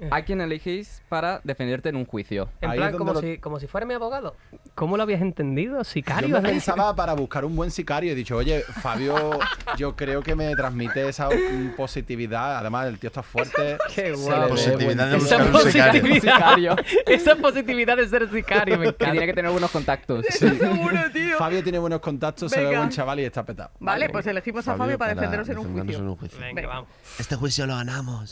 Eh. ¿A quién elegís para defenderte en un juicio? En Ahí plan, como, lo- si, como si fuera mi abogado. ¿Cómo lo habías entendido? Yo ¿Sicario? me pensaba para buscar un buen sicario. He dicho, oye, Fabio, yo creo que me transmite esa positividad. Además, el tío está fuerte. Qué se guay. Positividad de. Esa un sicario. positividad, esa positividad de ser sicario me encanta. tiene que tener buenos contactos. Seguro, tío. Fabio tiene buenos contactos, se ve buen chaval y está petado. Vale, pues elegimos a Fabio para defendernos en un juicio. Venga. vamos. Este juicio lo ganamos.